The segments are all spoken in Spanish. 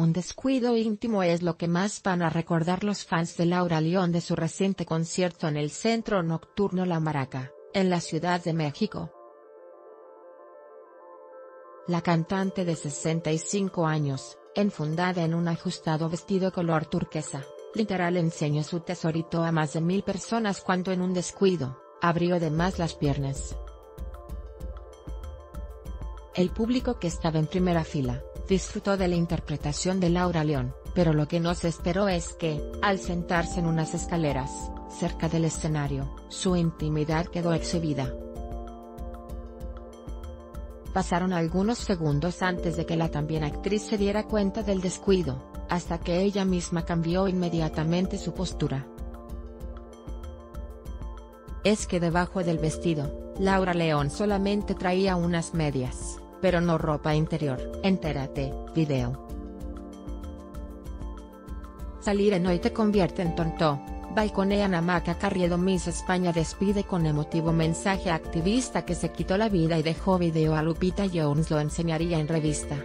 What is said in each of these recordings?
Un descuido íntimo es lo que más van a recordar los fans de Laura León de su reciente concierto en el Centro Nocturno La Maraca, en la Ciudad de México. La cantante de 65 años, enfundada en un ajustado vestido color turquesa, literal enseñó su tesorito a más de mil personas cuando en un descuido, abrió de más las piernas. El público que estaba en primera fila, disfrutó de la interpretación de Laura León, pero lo que no se esperó es que, al sentarse en unas escaleras, cerca del escenario, su intimidad quedó exhibida. Pasaron algunos segundos antes de que la también actriz se diera cuenta del descuido, hasta que ella misma cambió inmediatamente su postura. Es que debajo del vestido, Laura León solamente traía unas medias pero no ropa interior. Entérate, video. Salir en hoy te convierte en tonto. Balconea Namaca Carriedo Miss España despide con emotivo mensaje activista que se quitó la vida y dejó video a Lupita Jones lo enseñaría en revista.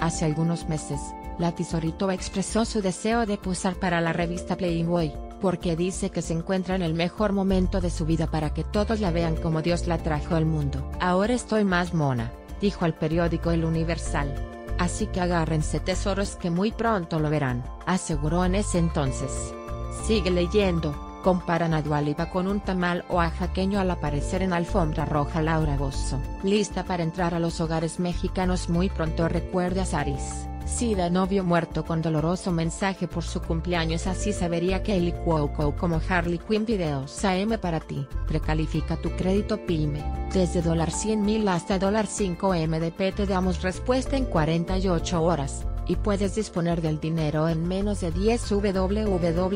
Hace algunos meses, la Tisorito expresó su deseo de posar para la revista Playboy, porque dice que se encuentra en el mejor momento de su vida para que todos la vean como Dios la trajo al mundo. Ahora estoy más mona dijo al periódico El Universal. Así que agárrense tesoros que muy pronto lo verán, aseguró en ese entonces. Sigue leyendo, comparan a Dualipa con un tamal oaxaqueño al aparecer en alfombra roja Laura Bozo. Lista para entrar a los hogares mexicanos muy pronto recuerda a Saris. Sida novio muerto con doloroso mensaje por su cumpleaños así sabería Kelly Cuoco como Harley Quinn videos AM para ti, precalifica tu crédito PYME, desde dólar $100,000 hasta dólar $5 MDP te damos respuesta en 48 horas, y puedes disponer del dinero en menos de 10 www.premo.em